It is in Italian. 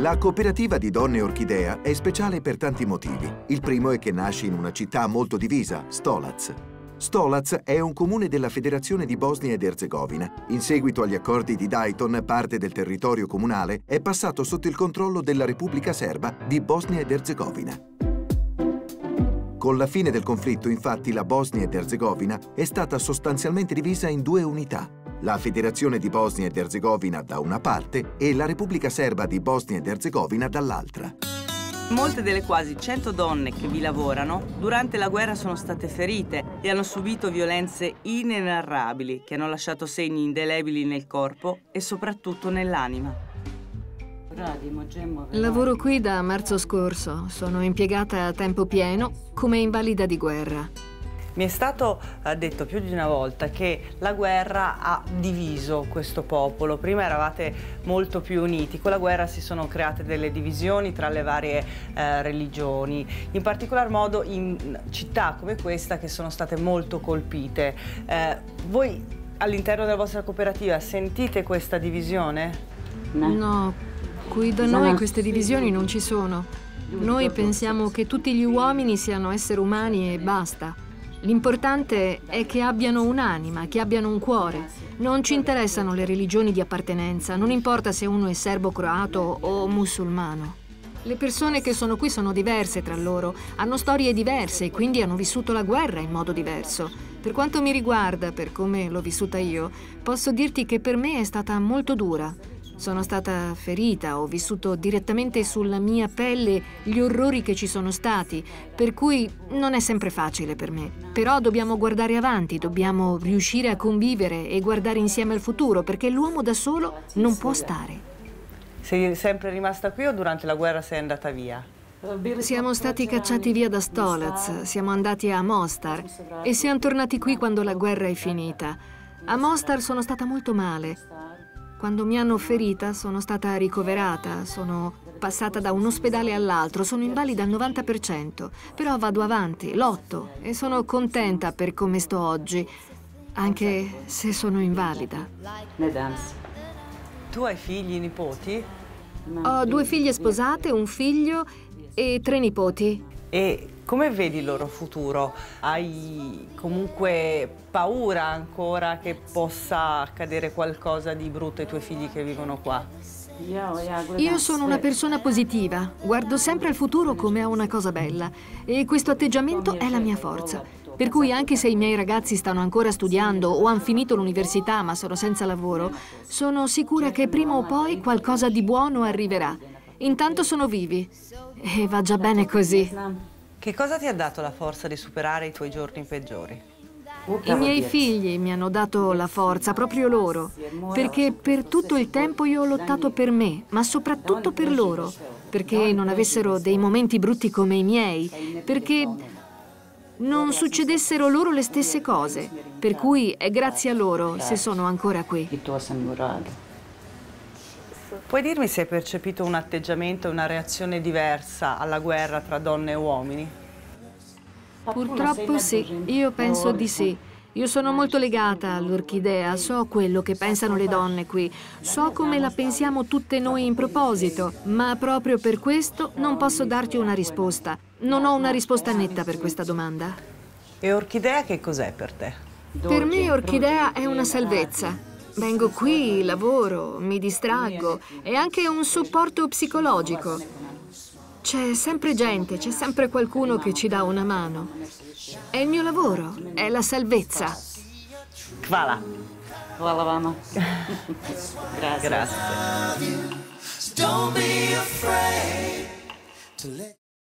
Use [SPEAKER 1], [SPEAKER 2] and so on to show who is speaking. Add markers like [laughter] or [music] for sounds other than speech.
[SPEAKER 1] La cooperativa di donne Orchidea è speciale per tanti motivi. Il primo è che nasce in una città molto divisa, Stolac. Stolac è un comune della Federazione di Bosnia ed Erzegovina. In seguito agli accordi di Dayton, parte del territorio comunale è passato sotto il controllo della Repubblica Serba di Bosnia ed Erzegovina. Con la fine del conflitto, infatti, la Bosnia ed Erzegovina è stata sostanzialmente divisa in due unità, la Federazione di Bosnia ed Erzegovina da una parte e la Repubblica Serba di Bosnia ed Erzegovina dall'altra.
[SPEAKER 2] Molte delle quasi 100 donne che vi lavorano durante la guerra sono state ferite e hanno subito violenze inenarrabili che hanno lasciato segni indelebili nel corpo e soprattutto nell'anima.
[SPEAKER 3] Lavoro qui da marzo scorso. Sono impiegata a tempo pieno come invalida di guerra.
[SPEAKER 2] Mi è stato eh, detto più di una volta che la guerra ha diviso questo popolo. Prima eravate molto più uniti, con la guerra si sono create delle divisioni tra le varie eh, religioni, in particolar modo in città come questa che sono state molto colpite. Eh, voi all'interno della vostra cooperativa sentite questa divisione?
[SPEAKER 3] No, qui da noi queste divisioni non ci sono. Noi pensiamo che tutti gli uomini siano esseri umani e basta. L'importante è che abbiano un'anima, che abbiano un cuore. Non ci interessano le religioni di appartenenza, non importa se uno è serbo-croato o musulmano. Le persone che sono qui sono diverse tra loro, hanno storie diverse e quindi hanno vissuto la guerra in modo diverso. Per quanto mi riguarda, per come l'ho vissuta io, posso dirti che per me è stata molto dura. Sono stata ferita, ho vissuto direttamente sulla mia pelle gli orrori che ci sono stati, per cui non è sempre facile per me. Però dobbiamo guardare avanti, dobbiamo riuscire a convivere e guardare insieme al futuro, perché l'uomo da solo non può stare.
[SPEAKER 2] Sei sempre rimasta qui o durante la guerra sei andata via?
[SPEAKER 3] Siamo stati cacciati via da Stolac, siamo andati a Mostar e siamo tornati qui quando la guerra è finita. A Mostar sono stata molto male. Quando mi hanno ferita sono stata ricoverata, sono passata da un ospedale all'altro, sono invalida al 90%, però vado avanti, lotto e sono contenta per come sto oggi, anche se sono invalida.
[SPEAKER 2] Tu hai figli, nipoti?
[SPEAKER 3] Ho due figlie sposate, un figlio e tre nipoti.
[SPEAKER 2] E come vedi il loro futuro? Hai comunque paura ancora che possa accadere qualcosa di brutto ai tuoi figli che vivono qua?
[SPEAKER 3] Io sono una persona positiva, guardo sempre al futuro come a una cosa bella e questo atteggiamento è la mia forza. Per cui anche se i miei ragazzi stanno ancora studiando o hanno finito l'università ma sono senza lavoro, sono sicura che prima o poi qualcosa di buono arriverà. Intanto sono vivi e va già bene così.
[SPEAKER 2] Che cosa ti ha dato la forza di superare i tuoi giorni peggiori?
[SPEAKER 3] I miei figli mi hanno dato la forza, proprio loro, perché per tutto il tempo io ho lottato per me, ma soprattutto per loro, perché non avessero dei momenti brutti come i miei, perché non succedessero loro le stesse cose, per cui è grazie a loro se sono ancora qui.
[SPEAKER 2] Puoi dirmi se hai percepito un atteggiamento e una reazione diversa alla guerra tra donne e uomini?
[SPEAKER 3] Purtroppo sì, io penso di sì. Io sono molto legata all'orchidea, so quello che pensano le donne qui, so come la pensiamo tutte noi in proposito, ma proprio per questo non posso darti una risposta. Non ho una risposta netta per questa domanda.
[SPEAKER 2] E orchidea che cos'è per te?
[SPEAKER 3] Per me orchidea è una salvezza. Vengo qui, lavoro, mi distraggo. È anche un supporto psicologico. C'è sempre gente, c'è sempre qualcuno che ci dà una mano. È il mio lavoro, è la salvezza.
[SPEAKER 2] Hvala.
[SPEAKER 4] Hvala vama. [laughs]
[SPEAKER 2] Grazie. Grazie.